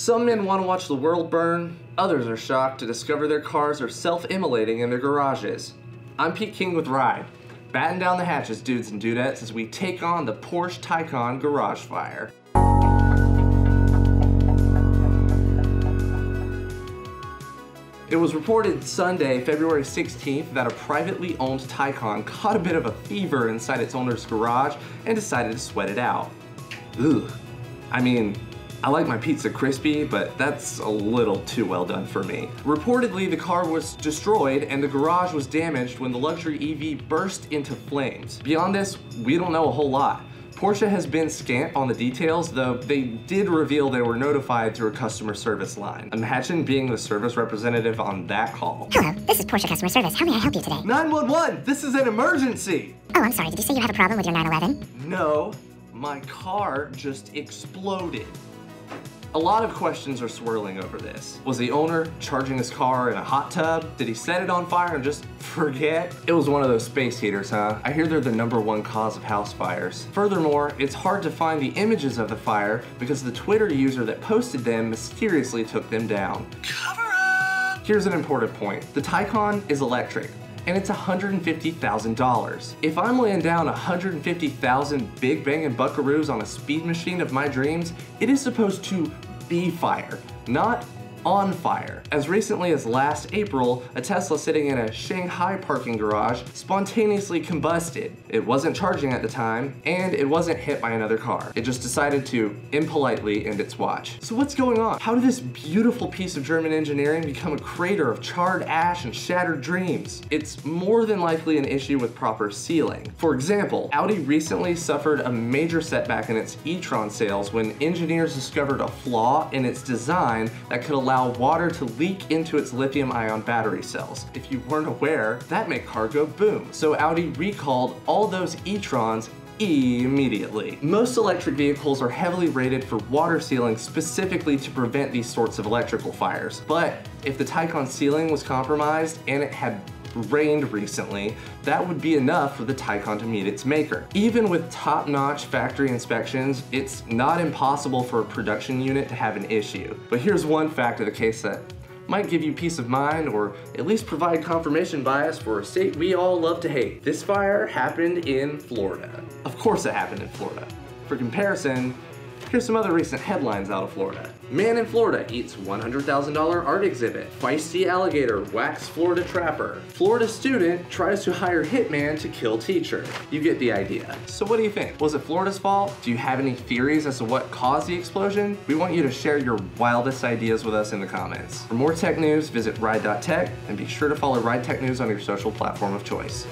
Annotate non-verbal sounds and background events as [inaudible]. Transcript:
Some men want to watch the world burn, others are shocked to discover their cars are self-immolating in their garages. I'm Pete King with Ride. Batten down the hatches, dudes and dudettes, as we take on the Porsche Taycan garage fire. It was reported Sunday, February 16th, that a privately owned Taycan caught a bit of a fever inside its owner's garage and decided to sweat it out. Ugh. I mean, I like my pizza crispy, but that's a little too well done for me. Reportedly, the car was destroyed and the garage was damaged when the luxury EV burst into flames. Beyond this, we don't know a whole lot. Porsche has been scant on the details, though they did reveal they were notified through a customer service line. Imagine being the service representative on that call. Hello, this is Porsche customer service. How may I help you today? 911, this is an emergency! Oh, I'm sorry. Did you say you have a problem with your 911? No, my car just exploded. A lot of questions are swirling over this. Was the owner charging his car in a hot tub? Did he set it on fire and just [laughs] forget? It was one of those space heaters, huh? I hear they're the number one cause of house fires. Furthermore, it's hard to find the images of the fire because the Twitter user that posted them mysteriously took them down. Cover up! Here's an important point. The Taycan is electric, and it's $150,000. If I'm laying down 150,000 big banging buckaroos on a speed machine of my dreams, it is supposed to be fire, not on fire. As recently as last April, a Tesla sitting in a Shanghai parking garage spontaneously combusted. It wasn't charging at the time, and it wasn't hit by another car. It just decided to impolitely end its watch. So what's going on? How did this beautiful piece of German engineering become a crater of charred ash and shattered dreams? It's more than likely an issue with proper sealing. For example, Audi recently suffered a major setback in its e-tron sales when engineers discovered a flaw in its design that could allow allow water to leak into its lithium ion battery cells. If you weren't aware, that made car go boom. So Audi recalled all those e-trons immediately. Most electric vehicles are heavily rated for water sealing specifically to prevent these sorts of electrical fires. But if the Taycan sealing was compromised and it had rained recently, that would be enough for the Taycan to meet its maker. Even with top-notch factory inspections, it's not impossible for a production unit to have an issue. But here's one fact of the case that might give you peace of mind or at least provide confirmation bias for a state we all love to hate. This fire happened in Florida. Of course it happened in Florida. For comparison, Here's some other recent headlines out of Florida. Man in Florida eats $100,000 art exhibit. Feisty alligator whacks Florida trapper. Florida student tries to hire hitman to kill teacher. You get the idea. So what do you think? Was it Florida's fault? Do you have any theories as to what caused the explosion? We want you to share your wildest ideas with us in the comments. For more tech news, visit ride.tech and be sure to follow Ride Tech News on your social platform of choice.